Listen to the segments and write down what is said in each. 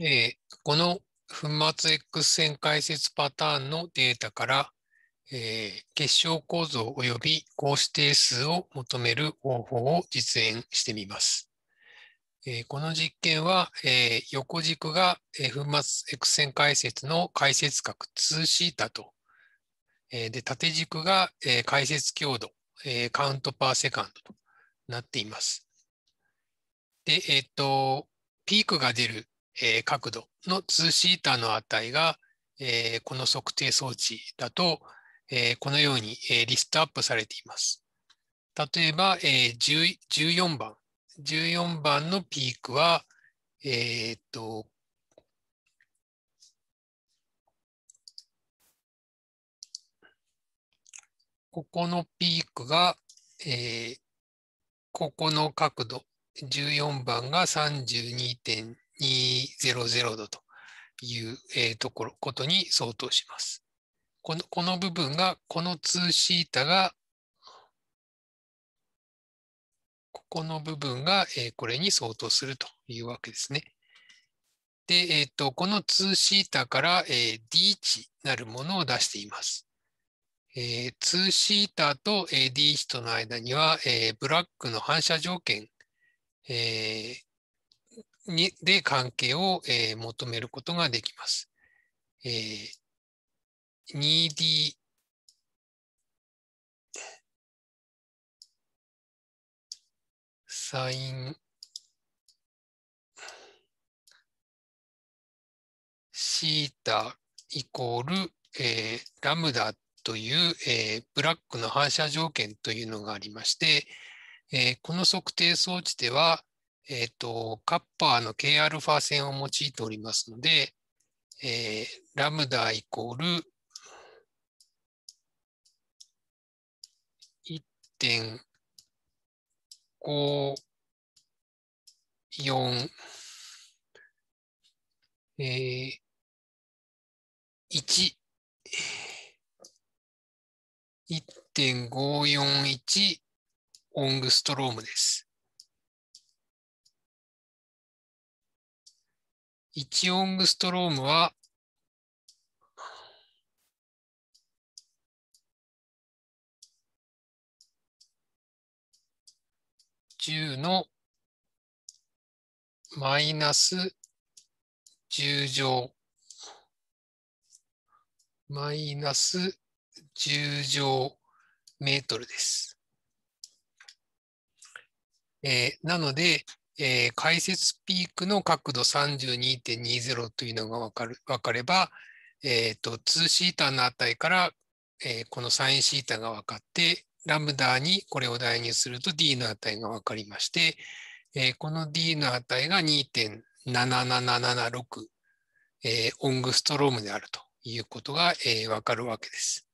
えーこの粉末 X 線解説パターンのデータから、えー結晶構造及び高指定数を求める方法を実演してみます。えーこの実験は、えー横軸が、え粉末 X 線解説の解説角 2θ と、えーで縦軸が、えー解説強度、えーカウントパーセカンドとなっています。で、えっ、と、ピークが出る、えー角度の 2θ の値が、えーこの測定装置だと、えーこのように、えーリストアップされています。例えば、えー14番。14番のピークは、えーっと、ここのピークが、えーここの角度、14番が32.200度という、えーところ、ことに相当します。このこの部分が、この 2θ が、ここの部分が、えーこれに相当するというわけですね。で、えーと、この 2θから、えー D 値なるものを出しています。えー 2θと、えー D 値との間には、えーブラックの反射条件、えー にで関係を、えー求めることができます。えー 2D サインシータイコール、えーラムダという、えーブラックの反射条件というのがありまして、えーこの測定装置では、えーと、カッパーの Kα 線を用いておりますので、えーラムダイコール1.54えー、1.541オングストロームです。1オングストロームは10のマイナス10乗マイナス10乗メートルです。えーなので、えー解説ピークの角度32.20というのが分かる分かれば、えー、と 2θ の値から、えーこの sinθ が分かって、ラムダにこれを代入すると d の値が分かりまして、えーこの d の値が2.7776、えーオングストロームであるということが、えー分かるわけです。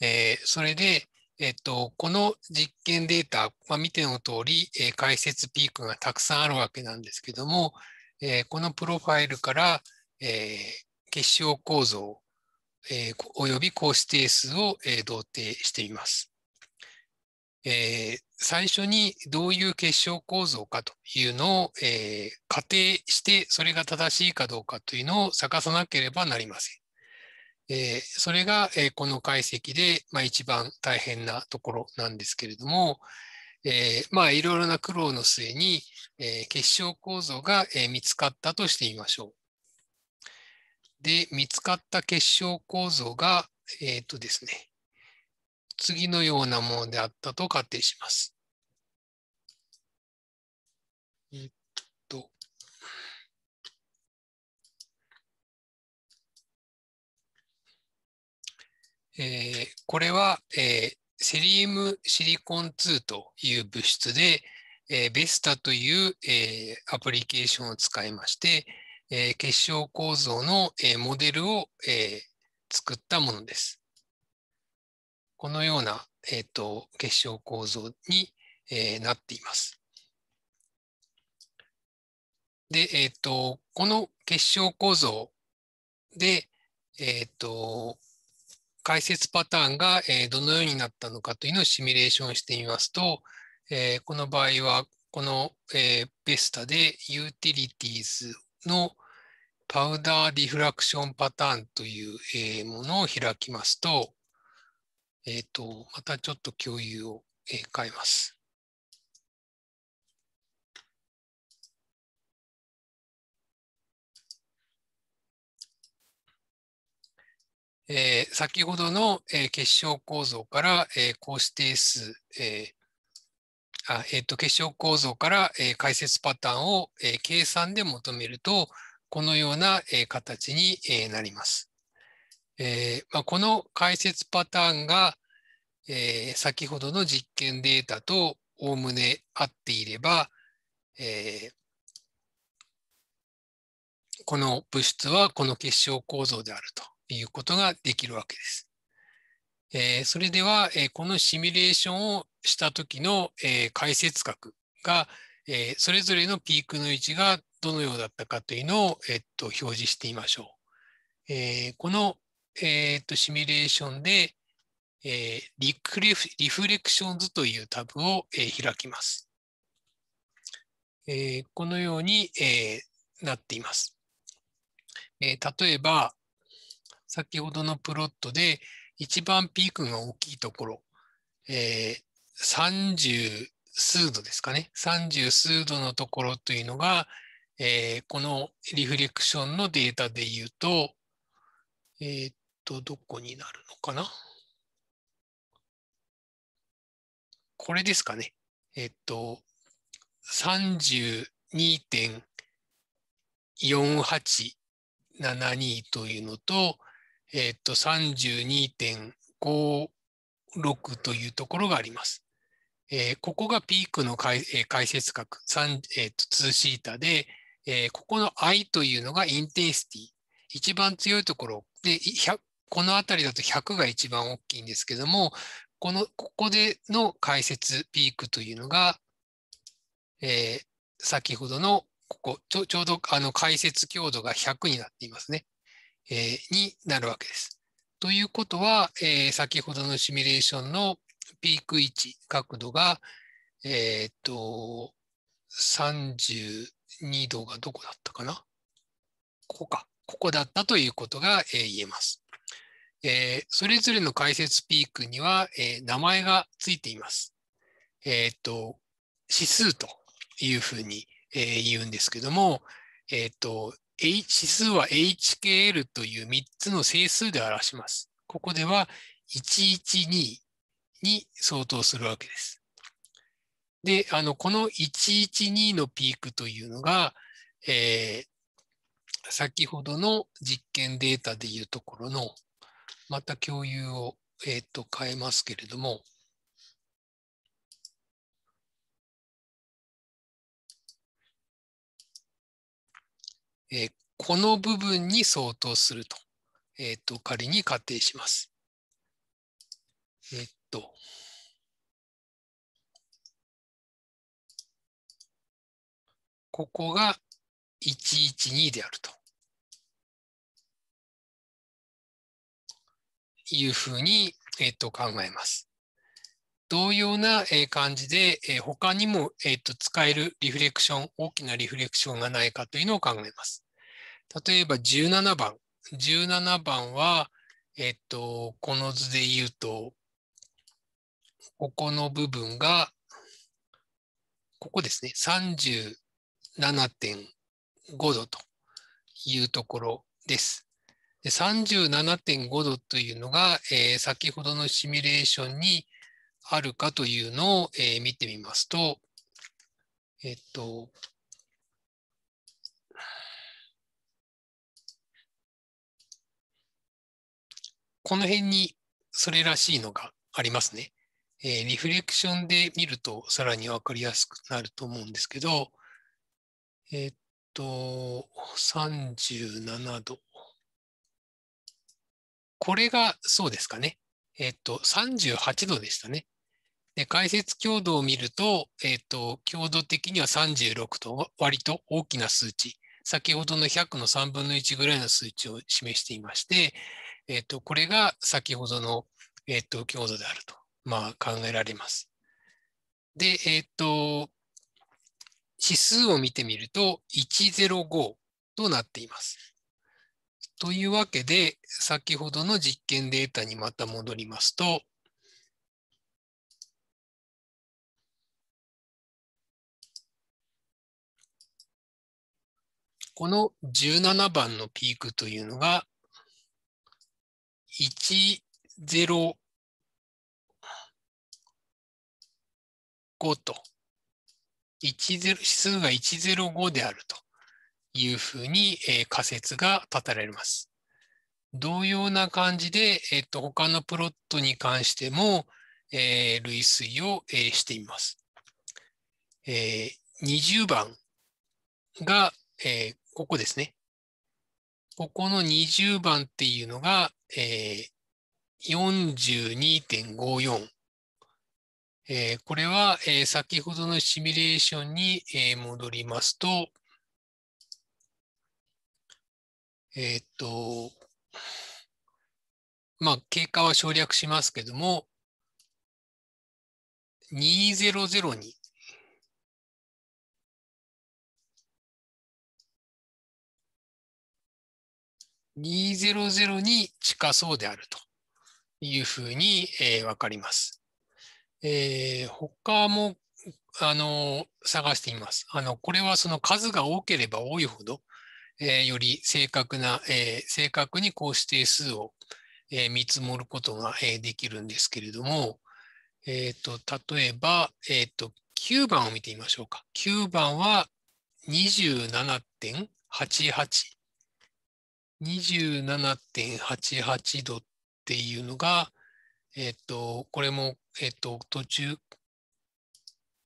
えーそれで、えっと、この実験データ、まあ、見ての通り、えー解説ピークがたくさんあるわけなんですけども、えーこのプロファイルから、えー結晶構造、えーおよび高指定数を、えー同定しています。えー最初にどういう結晶構造かというのを、えー仮定して、それが正しいかどうかというのを探さなければなりません。えーそれが、えーこの解析で、まあ、一番大変なところなんですけれども、えーまあいろいろな苦労の末に、えー結晶構造が、えー見つかったとしてみましょう。で、見つかった結晶構造が、えっ、とですね、次のようなものであったと仮定します。えっと、えーこれは、えーセリウムシリコン2という物質で、えーベスタという、えーアプリケーションを使いまして、えー結晶構造の、えーモデルを、えー作ったものです。このような、えーと結晶構造に、えーなっています。で、えっ、と、この結晶構造で、えっ、と、解説パターンが、えどのようになったのかというのをシミュレーションしてみますと、えこの場合は、この、えベスタでユーティリティーズのパウダーディフラクションパターンというものを開きますと、えっ、と、またちょっと共有を変えます。えー、先ほどの、えー、結晶構造から、えー、高指定数、えーあえーと、結晶構造から、えー、解説パターンを、えー、計算で求めると、このような、えー、形に、えー、なります。えーまあ、この解説パターンが、えー、先ほどの実験データとおおむね合っていれば、えー、この物質はこの結晶構造であるということができるわけです。えー、それでは、えー、このシミュレーションをした時の、えー、解説角が、えー、それぞれのピークの位置がどのようだったかというのを、えっと表示してみましょう。えー、この、えー、っとシミュレーションで、えー、リクレフリフレクションズというタブを、えー、開きます。えー、このように、えー、なっています。えー、例えば、先ほどのプロットで一番ピークが大きいところ、えー、30数度ですかね。30数度のところというのが、えー、このリフレクションのデータで言うと、えー、っと、どこになるのかなこれですかね。えっと、32.4872というのと、えっと、32.56というところがあります。えー、ここがピークの解,、えー、解説角、えー、と2シータで、えー、ここの i というのがインテンシティ。一番強いところで、この辺りだと100が一番大きいんですけども、この、ここでの解説ピークというのが、えー、先ほどのここちょ、ちょうどあの解説強度が100になっていますね。え、になるわけです。ということは、え、先ほどのシミュレーションのピーク位置、角度が、えっ、と、32度がどこだったかな？ここか。ここだったということが、えー、言えます。えー、それぞれの解説ピークには、えー、名前がついています。えっ、と、指数というふうに、え、言うんですけども、えっ、と、指数は HKL という3つの整数で表します。ここでは112に相当するわけです。で、あの、この112のピークというのが、えー、先ほどの実験データでいうところの、また共有を、えー、と変えますけれども、えー、この部分に相当すると、えー、と仮に仮定します。えっと、ここが112であると。いうふうに、えっと、考えます。同様な感じで、他にも、使えるリフレクション、大きなリフレクションがないかというのを考えます。例えば17番。17番は、えっと、この図で言うと、ここの部分が、ここですね、37.5度というところです。37.5度というのが、えー、先ほどのシミュレーションにあるかというのを、えー、見てみますと、えっと、この辺にそれらしいのがありますね。えー、リフレクションで見るとさらにわかりやすくなると思うんですけど、えっと、37度。これがそうですかね。えっ、と、38度でしたね。で、解説強度を見ると、えっ、と、強度的には36と割と大きな数値。先ほどの100の3分の1ぐらいの数値を示していまして、えっ、と、これが先ほどの、えっ、と、強度であると、まあ、考えられます。で、えっ、と、指数を見てみると、105となっています。というわけで、先ほどの実験データにまた戻りますと、この17番のピークというのが、105と、10指数が105であるというふうに、えー、仮説が立てられます。同様な感じで、えーと、他のプロットに関しても、えー、類推を、えー、してみます。えー、20番が、えー、ここですね。ここの20番っていうのが、えー、42.54。えー、これは、えー、先ほどのシミュレーションに、えー、戻りますと、えっ、と、まあ、経過は省略しますけども、200 200に近そうであるというふうに、えー、分かります。えー、他もあの探してみます。あのこれはその数が多ければ多いほど、えー、より正確な、えー、正確にこう指定数を、えー、見積もることが、えー、できるんですけれども、えーと、例えば、えーと、9番を見てみましょうか。9番は27.88。27.88度っていうのが、えっ、と、これも、えっ、と、途中、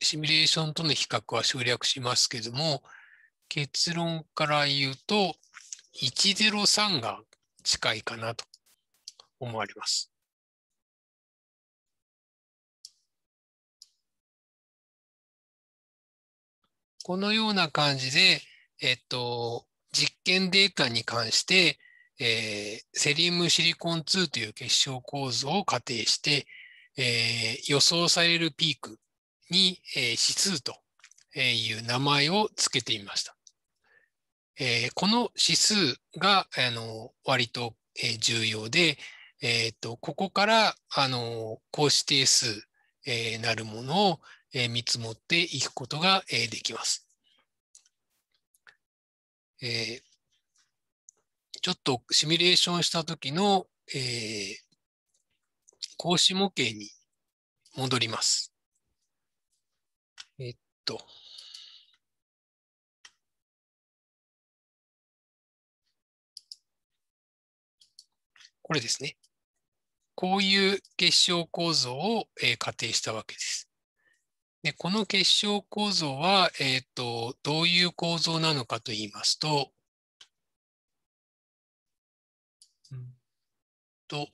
シミュレーションとの比較は省略しますけども、結論から言うと、103が近いかなと思われます。このような感じで、えっと、実験データに関して、えー、セリウムシリコン2という結晶構造を仮定して、えー、予想されるピークに、えー、指数という名前を付けてみました。えー、この指数があの割と、重要で、えーと、ここからあの高指定数、えー、なるものを、見積もっていくことが、できます。えー、ちょっとシミュレーションした時の、えー、格子模型に戻ります。えっと、これですね。こういう結晶構造を、えー、仮定したわけです。でこの結晶構造は、えーと、どういう構造なのかと言いますと、うん、と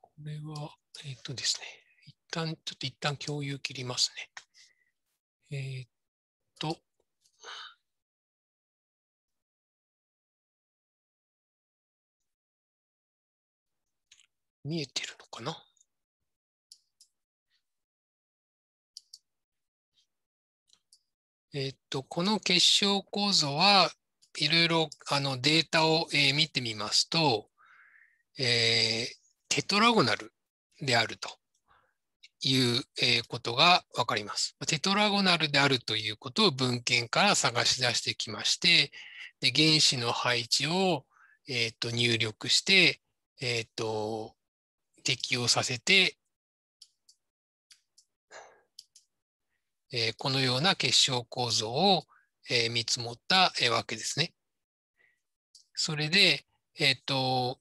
これは、えっ、ー、とですね、一旦、ちょっと一旦共有切りますね。えー、っと、見えてるのかな？えっと、この結晶構造はいろいろあのデータを、えー、見てみますと、えー、テトラゴナルであると。いうことがわかります。テトラゴナルであるということを文献から探し出してきまして、で原子の配置を、えー、と入力して、えー、と適用させて、えー、このような結晶構造を、えー、見積もった、えー、わけですね。それで、えっ、と、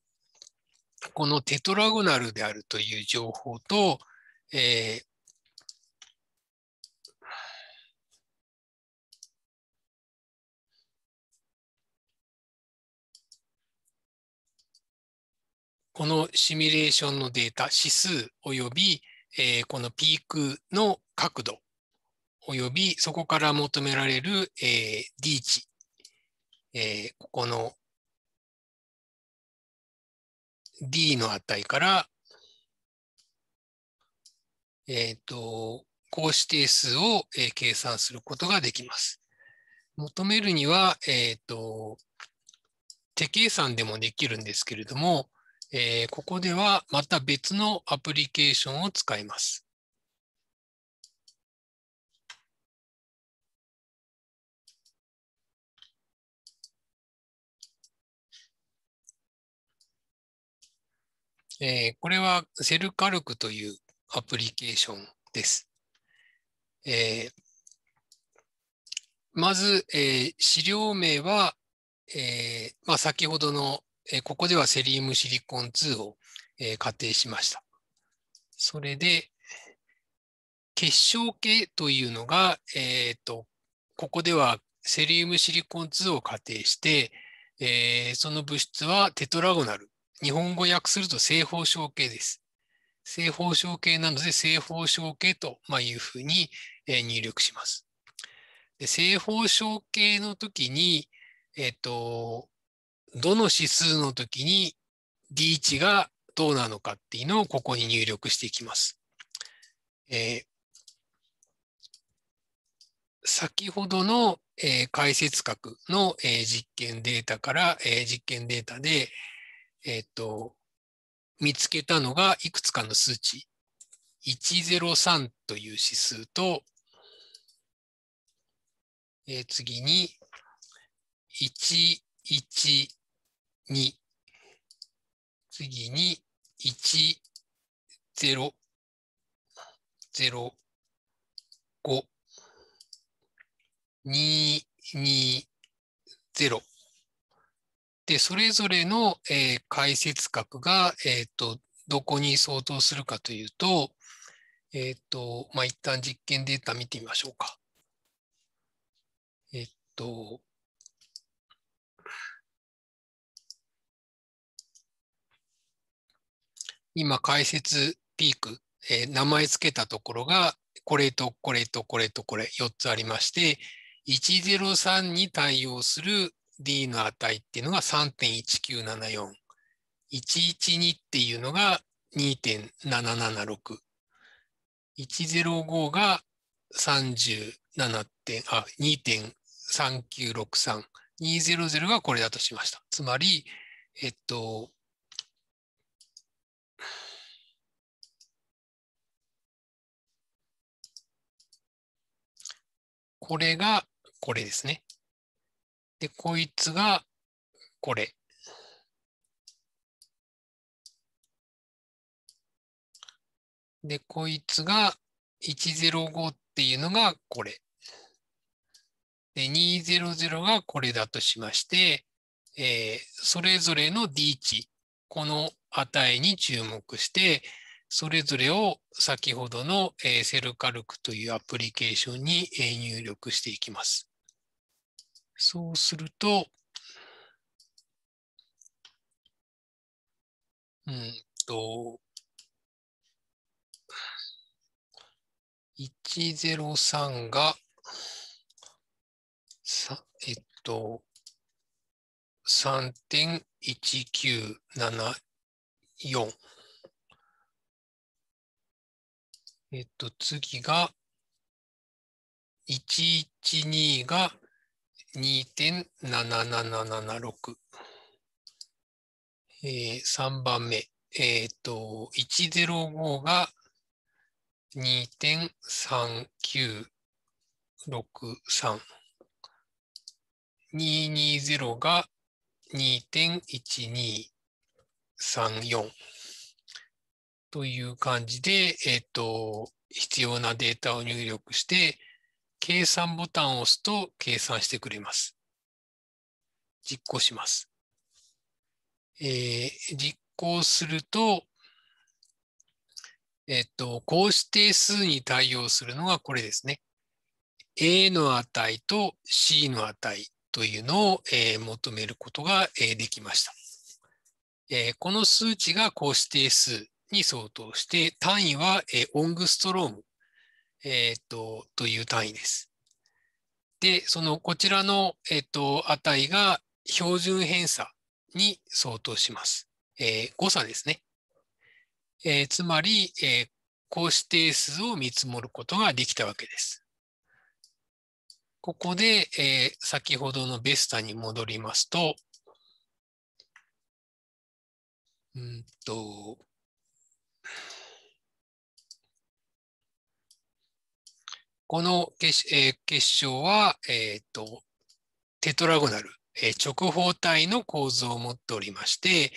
このテトラゴナルであるという情報と、えー、このシミュレーションのデータ、指数および、えー、このピークの角度およびそこから求められる、えー、D 値、えー、ここの D の値から、えっ、ー、と、高指定数を、えー、計算することができます。求めるには、えっ、ー、と、手計算でもできるんですけれども、えー、ここではまた別のアプリケーションを使います。えー、これはセルカルクというアプリケーションです。えー、まず、えー、資料名は、えーまあ、先ほどの、えー、ここではセリウムシリコン2を、えー、仮定しました。それで、結晶系というのが、えーと、ここではセリウムシリコン2を仮定して、えー、その物質はテトラゴナル。日本語訳すると正方象系です。正方象系なので正方象系というふうに入力します。で正方象系の時に、えっ、と、どの指数の時に D 値がどうなのかっていうのをここに入力していきます。えー、先ほどの、えー、解説角の、えー、実験データから、えー、実験データで、えっ、と、見つけたのがいくつかの数値。103という指数と、えー、次に112次に1005 220で、それぞれの、えー、解説角が、えーと、どこに相当するかというと、えっ、ー、と、まあ、一旦実験データ見てみましょうか。えっ、ー、と、今、解説ピーク、えー、名前付けたところが、これとこれとこれとこれ4つありまして、103に対応する D の値っていうのが3.1974。112っていうのが2.776。105が37点、あ、2.3963。200がこれだとしました。つまり、えっと、これがこれですね。で、こいつがこれ。で、こいつが105っていうのがこれ。で、200がこれだとしまして、えー、それぞれの D 値、この値に注目して、それぞれを先ほどの、えー、セルカルクというアプリケーションに、え、入力していきます。そうすると、うんと、103が、さえっと、3.1974。えっと、次が、112が2.7776。えー、3番目。えっ、ー、と、105が2.3963。220が2.1234という感じで、えっ、ー、と、必要なデータを入力して、計算ボタンを押すと計算してくれます。実行します。えー、実行すると、えっと、高指定数に対応するのがこれですね。A の値と C の値というのを、えー、求めることが、えー、できました、えー。この数値が高指定数に相当して、単位は、えー、オングストロームえっ、と、という単位です。で、そのこちらの、えっ、と、値が標準偏差に相当します。えー、誤差ですね。えー、つまり、えー、高指定数を見積もることができたわけです。ここで、えー、先ほどのベスタに戻りますと、うんと、この結,、えー、結晶は、えーと、テトラゴナル、えー、直方体の構造を持っておりまして、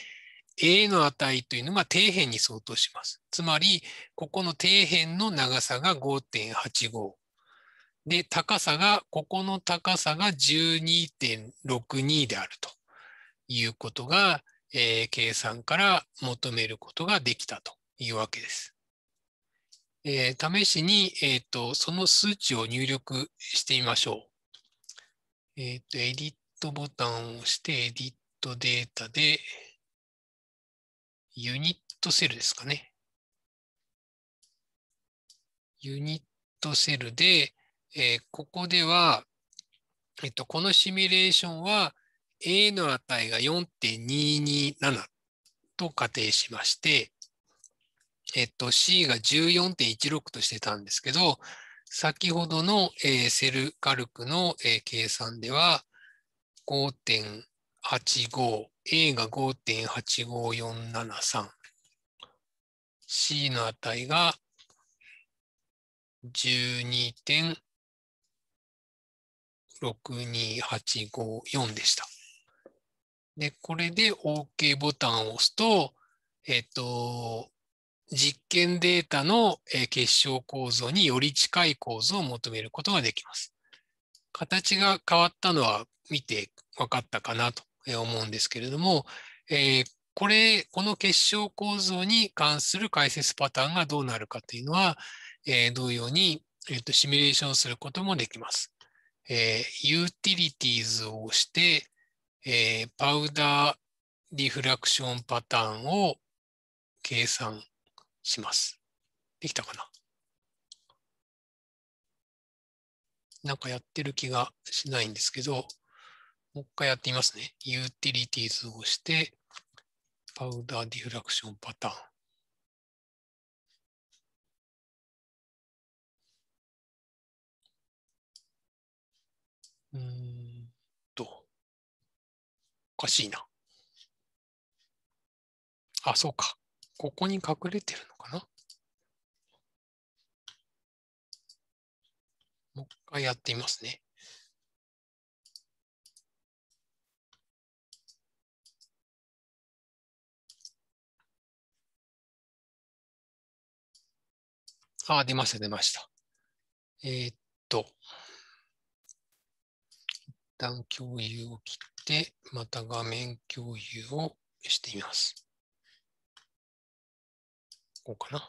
A の値というのが底辺に相当します。つまり、ここの底辺の長さが5.85。で、高さが、ここの高さが12.62であるということが、えー、計算から求めることができたというわけです。えー、試しに、えーと、その数値を入力してみましょう。えっ、ー、と、エディットボタンを押して、エディットデータで、ユニットセルですかね。ユニットセルで、えー、ここでは、えっと、このシミュレーションは A の値が4.227と仮定しまして、えっと、C が14.16としてたんですけど、先ほどの、えー、セルカルクの、えー、計算では5.85 A が5.85473。C の値が12.62854でした。で、これで OK ボタンを押すと、えっ、と、実験データの結晶構造により近い構造を求めることができます。形が変わったのは見て分かったかなと思うんですけれども、えー、これ、この結晶構造に関する解説パターンがどうなるかというのは、えー、同様に、えーと、シミュレーションすることもできます。えー、 Utilities を押して、えー、パウダー Diffraction Pattern を計算します。できたかな？なんかやってる気がしないんですけど、もう一回やってみますね。ユーティリティーズをして、 Powder Diffraction パターン。うんと、おかしいな。あ、そうか。ここに隠れてるのかな？もう一回やってみますね。あ、出ました、出ました。えー、っと、一旦共有を切って、また画面共有をしてみます。こうかな。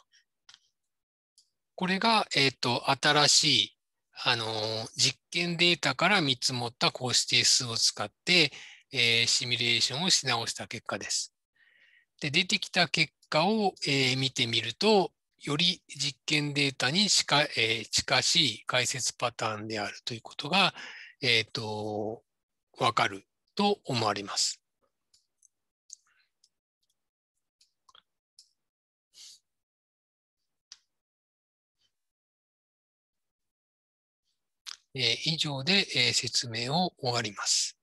これが、えー、と、新しい、あの実験データから見積もった高指定数を使って、えー、シミュレーションをし直した結果です。で出てきた結果を、え、見てみると、より実験データに近,、え、近しい解説パターンであるということが、えーと、わかると思われます。以上で、説明を終わります。